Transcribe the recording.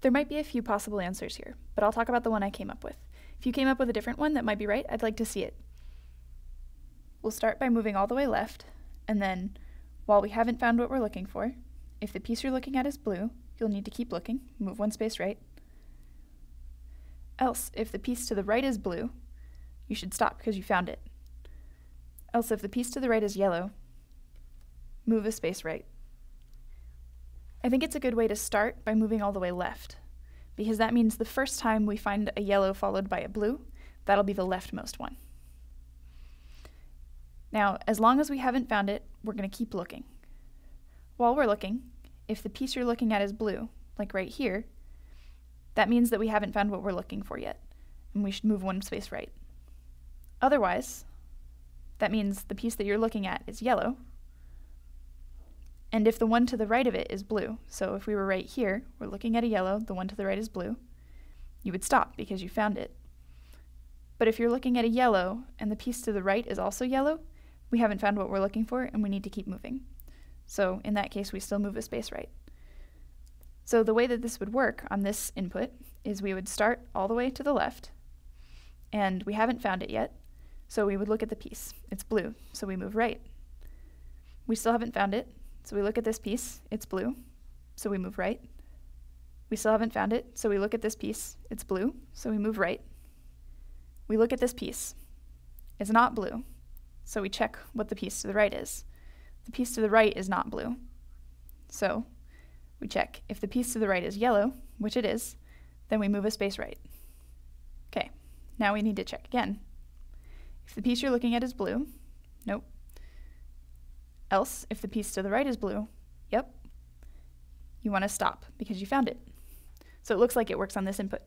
There might be a few possible answers here, but I'll talk about the one I came up with. If you came up with a different one that might be right, I'd like to see it. We'll start by moving all the way left, and then, while we haven't found what we're looking for, if the piece you're looking at is blue, you'll need to keep looking, move one space right. Else, if the piece to the right is blue, you should stop because you found it. Else, if the piece to the right is yellow, move a space right. I think it's a good way to start by moving all the way left, because that means the first time we find a yellow followed by a blue, that'll be the leftmost one. Now, as long as we haven't found it, we're going to keep looking. While we're looking, if the piece you're looking at is blue, like right here, that means that we haven't found what we're looking for yet, and we should move one space right. Otherwise, that means the piece that you're looking at is yellow, and if the one to the right of it is blue, so if we were right here, we're looking at a yellow, the one to the right is blue, you would stop because you found it. But if you're looking at a yellow and the piece to the right is also yellow, we haven't found what we're looking for and we need to keep moving. So in that case, we still move a space right. So the way that this would work on this input is we would start all the way to the left, and we haven't found it yet, so we would look at the piece. It's blue, so we move right. We still haven't found it, so we look at this piece, it's blue, so we move right. We still haven't found it, so we look at this piece, it's blue, so we move right. We look at this piece, it's not blue, so we check what the piece to the right is. The piece to the right is not blue, so we check if the piece to the right is yellow, which it is, then we move a space right. Okay, now we need to check again. If the piece you're looking at is blue, nope, Else, if the piece to the right is blue, yep, you want to stop because you found it. So it looks like it works on this input.